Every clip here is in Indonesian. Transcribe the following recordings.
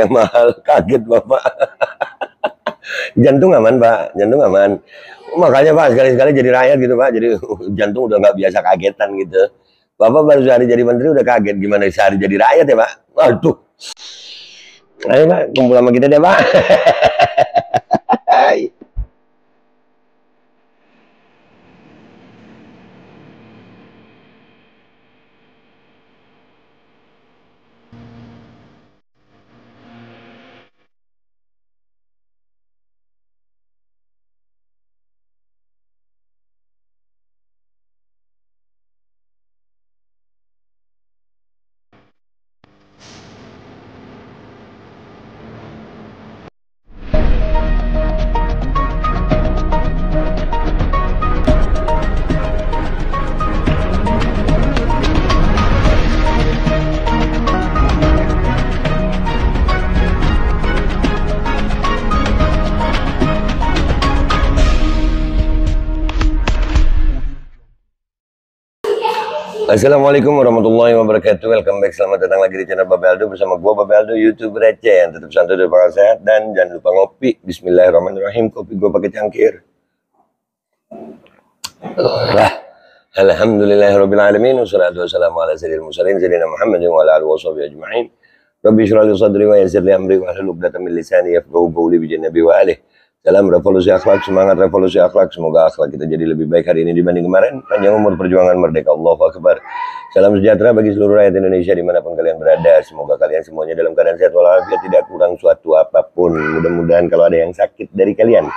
yang mahal. Kaget bapak. Jantung aman pak. Jantung aman. Makanya pak sekali-sekali jadi rakyat gitu pak. Jadi jantung udah nggak biasa kagetan gitu. Bapak baru sehari jadi menteri udah kaget. Gimana sehari jadi rakyat ya pak? Waduh. Ayo pak kumpul sama kita deh pak Assalamualaikum warahmatullahi wabarakatuh. Welcome back, selamat datang lagi di channel Babeldo Bersama gua Babeldo, Youtube receh. Yang tetap santai bakal sehat Dan jangan lupa ngopi. Bismillahirrahmanirrahim. Kopi gua pakai cangkir. Alhamdulillahirrahmanirrahim Wassalatu wassalamu ala sayyidil musalin Sayyidina Muhammad wa ala alihi wa sahbihi ajma'in. Rabbi syurah li sadri wa amri Wa halul uqdatan min lisani Yafqahu qawli bi jannabi wa Salam revolusi akhlak, semangat revolusi akhlak. Semoga akhlak kita jadi lebih baik hari ini dibanding kemarin. Panjang umur perjuangan merdeka. Allahu Akbar. Salam sejahtera bagi seluruh rakyat Indonesia di mana pun kalian berada. Semoga kalian semuanya dalam keadaan sehat walafiat, tidak kurang suatu apa pun. Mudah-mudahan kalau ada yang sakit dari kalian,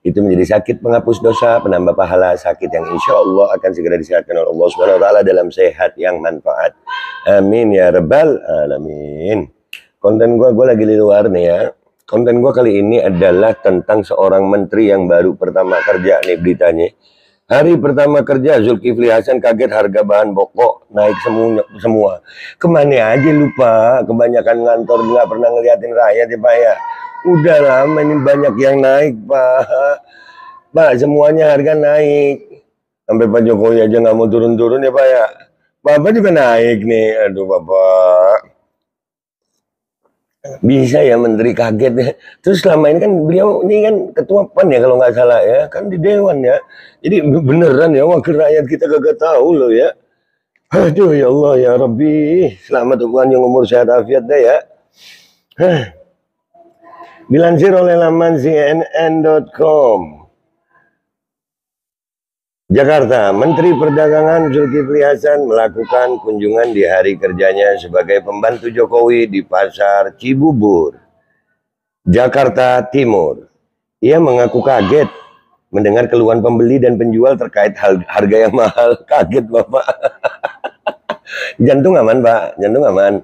itu menjadi sakit penghapus dosa, penambah pahala, sakit yang insya Allah akan segera disehatkan oleh Allah Subhanahu Wa Taala dalam sehat yang manfaat. Amin ya rabbal alamin. Konten gue, gue lagi di luar nih ya Konten gue kali ini adalah tentang seorang menteri yang baru pertama kerja nih beritanya. Hari pertama kerja Zulkifli Hasan kaget harga bahan pokok naik semua semua. Ke mana aja lupa, kebanyakan ngantor nggak pernah ngeliatin rakyat ya Pak ya. Udah lama ini banyak yang naik Pak. Pak semuanya harga naik. Sampai Pak Jokowi aja nggak mau turun-turun ya Pak ya. Bapak juga naik nih, aduh Bapak bisa ya menteri kaget ya. Terus selama ini kan beliau ini kan ketua PAN ya kalau nggak salah ya, kan di dewan ya. Jadi beneran ya wakil rakyat kita gak tahu loh ya. Aduh ya Allah ya Rabbi, selamat Tuhan yang umur sehat afiat deh ya. Dilansir oleh laman cnn.com. Jakarta, Menteri Perdagangan Zulkifli Hasan melakukan kunjungan di hari kerjanya sebagai pembantu Jokowi di Pasar Cibubur, Jakarta Timur. Ia mengaku kaget mendengar keluhan pembeli dan penjual terkait harga yang mahal. Kaget Bapak. jantung aman Pak, jantung aman.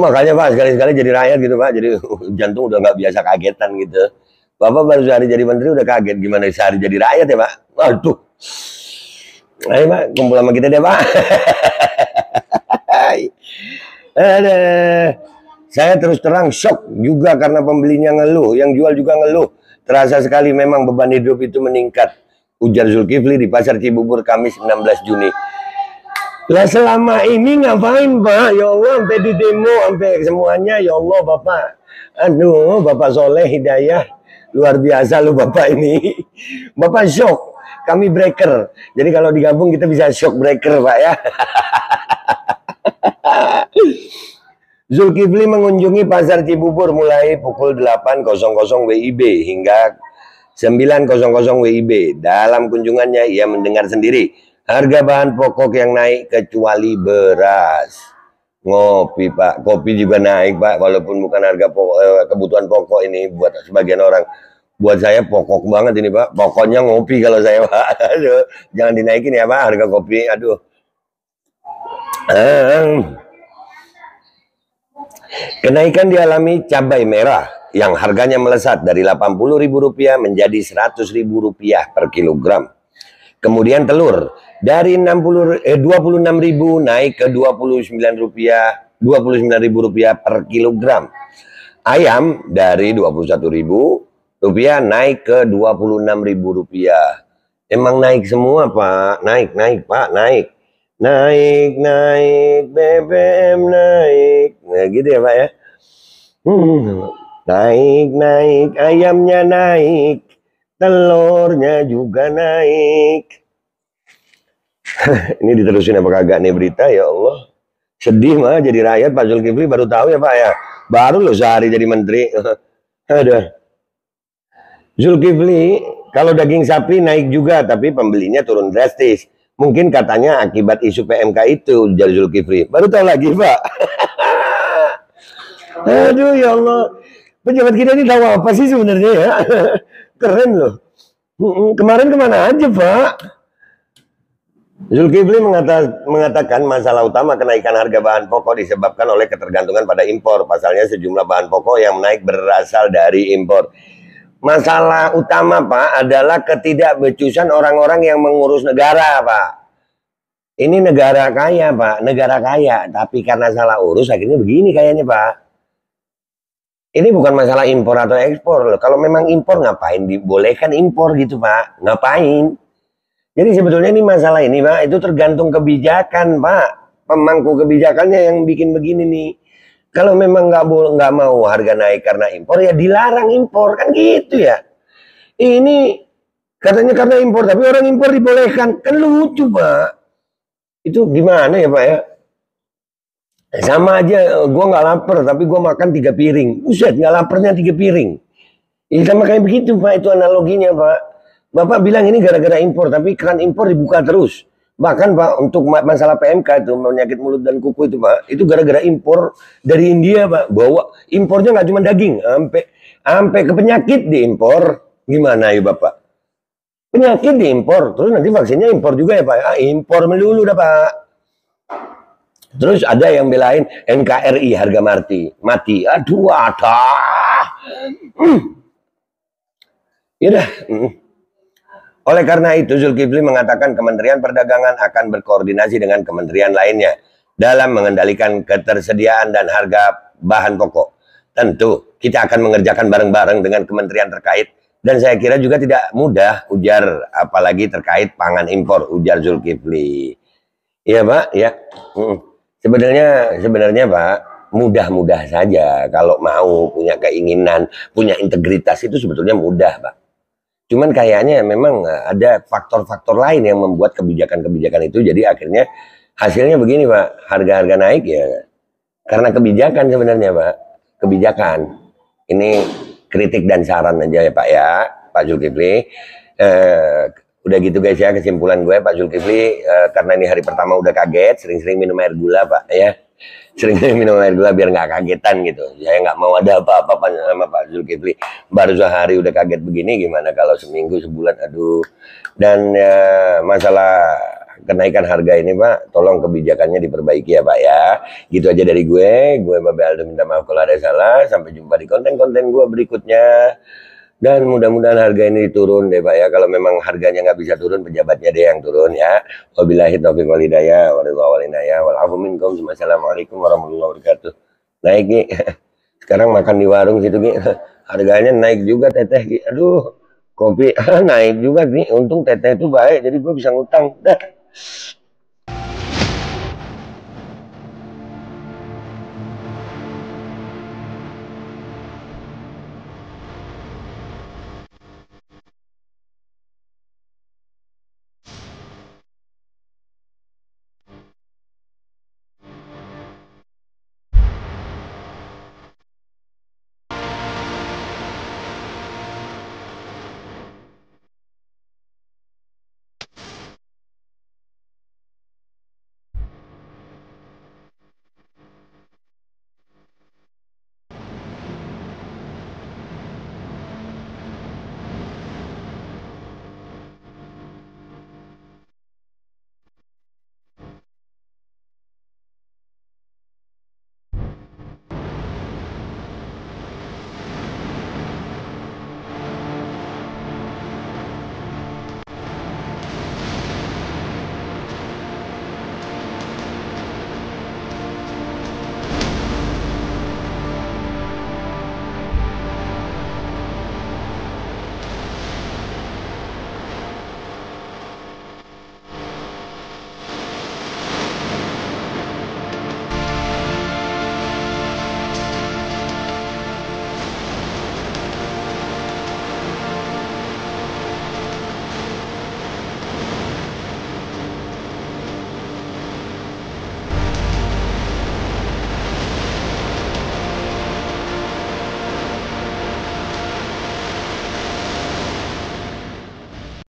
Makanya Pak sekali-sekali jadi rakyat gitu Pak, jadi jantung udah nggak biasa kagetan gitu. Bapak baru sehari jadi menteri udah kaget gimana sehari jadi rakyat ya Pak. Waduh. Ayo Pak, kumpul sama kita deh Pak. Ada. Saya terus terang shock juga karena pembelinya ngeluh, yang jual juga ngeluh. Terasa sekali memang beban hidup itu meningkat. Ujar Zulkifli di Pasar Cibubur Kamis 16 Juni. Lah selama ini ngapain Pak? Ya Allah sampai di demo sampai semuanya ya Allah Bapak. Aduh Bapak Soleh Hidayah luar biasa lu Bapak ini. Bapak shock kami breaker. Jadi kalau digabung kita bisa shock breaker, Pak ya. Zulkifli mengunjungi pasar Cibubur mulai pukul 8.00 WIB hingga 9.00 WIB. Dalam kunjungannya ia mendengar sendiri harga bahan pokok yang naik kecuali beras. Ngopi Pak, kopi juga naik Pak, walaupun bukan harga pokok, eh, kebutuhan pokok ini buat sebagian orang buat saya pokok banget ini Pak. Pokoknya ngopi kalau saya Pak. Aduh, jangan dinaikin ya Pak harga kopi. Aduh. Um. Kenaikan dialami cabai merah yang harganya melesat dari Rp80.000 menjadi Rp100.000 per kilogram. Kemudian telur dari 60 eh 26.000 naik ke Rp29 Rp29.000 per kilogram. Ayam dari 21.000 rupiah naik ke 26 ribu rupiah. Emang naik semua Pak, naik, naik Pak, naik. Naik, naik, BBM naik. Nah gitu ya Pak ya. Hmm. Naik, naik, ayamnya naik, telurnya juga naik. Ini diterusin apa kagak nih berita ya Allah. Sedih mah jadi rakyat Pak Zulkifli baru tahu ya Pak ya. Baru loh sehari jadi menteri. Ada. Zulkifli kalau daging sapi naik juga tapi pembelinya turun drastis. Mungkin katanya akibat isu PMK itu dari Zulkifli. Baru tahu lagi Pak. Aduh ya Allah. Pejabat kita ini tahu apa sih sebenarnya ya? Keren loh. Kemarin ke mana aja Pak? Zulkifli mengata, mengatakan masalah utama kenaikan harga bahan pokok disebabkan oleh ketergantungan pada impor. Pasalnya sejumlah bahan pokok yang naik berasal dari impor. Masalah utama Pak adalah ketidakbecusan orang-orang yang mengurus negara Pak. Ini negara kaya Pak, negara kaya. Tapi karena salah urus akhirnya begini kayaknya Pak. Ini bukan masalah impor atau ekspor loh. Kalau memang impor ngapain dibolehkan impor gitu Pak? Ngapain? Jadi sebetulnya ini masalah ini Pak, itu tergantung kebijakan Pak. Pemangku kebijakannya yang bikin begini nih. Kalau memang nggak nggak mau harga naik karena impor ya dilarang impor kan gitu ya. Ini katanya karena impor tapi orang impor dibolehkan kan lucu Pak. Itu gimana ya Pak ya? Sama aja, gue nggak lapar, tapi gue makan tiga piring. Buset, nggak laparnya tiga piring. Ya sama kayak begitu Pak, itu analoginya Pak. Bapak bilang ini gara-gara impor, tapi keran impor dibuka terus. Bahkan Pak, untuk masalah PMK itu, penyakit mulut dan kuku itu Pak, itu gara-gara impor dari India Pak. Bawa impornya nggak cuma daging, sampai sampai ke penyakit diimpor. Gimana ya Bapak? Penyakit diimpor, terus nanti vaksinnya impor juga ya Pak. Ah, impor melulu dah Pak. Terus ada yang belain NKRI harga mati, mati. Aduh, ada. Hmm. Yaudah. Hmm. Oleh karena itu Zulkifli mengatakan Kementerian Perdagangan akan berkoordinasi dengan kementerian lainnya dalam mengendalikan ketersediaan dan harga bahan pokok. Tentu kita akan mengerjakan bareng-bareng dengan kementerian terkait dan saya kira juga tidak mudah ujar apalagi terkait pangan impor ujar Zulkifli. Iya Pak, ya. Hmm. Sebenarnya sebenarnya Pak, mudah-mudah saja kalau mau punya keinginan, punya integritas itu sebetulnya mudah, Pak. Cuman kayaknya memang eh, ada faktor-faktor lain yang membuat kebijakan-kebijakan itu jadi akhirnya hasilnya begini, Pak. Harga-harga naik ya karena kebijakan sebenarnya, Pak. Kebijakan. Ini kritik dan saran aja ya, Pak ya, Pak Zulkifli. Eh, udah gitu guys ya kesimpulan gue Pak Zulkifli uh, karena ini hari pertama udah kaget sering-sering minum air gula Pak ya. Sering minum air gula biar nggak kagetan gitu. Saya nggak mau ada apa-apa sama Pak Zulkifli. Baru sehari udah kaget begini gimana kalau seminggu sebulan? Aduh. Dan ya, masalah kenaikan harga ini Pak tolong kebijakannya diperbaiki ya Pak ya. Gitu aja dari gue. Gue Babe Aldo minta maaf kalau ada salah. Sampai jumpa di konten-konten gue berikutnya dan mudah-mudahan harga ini turun deh Pak ya. Kalau memang harganya nggak bisa turun, pejabatnya deh yang turun ya. Wabillahi taufiq wal hidayah, wa inayah, wal afu minkum. Assalamualaikum warahmatullahi wabarakatuh. Naik nih. Sekarang makan di warung situ nih. Harganya naik juga teteh. Aduh, kopi naik juga nih. Untung teteh itu baik, jadi gue bisa ngutang. Dah.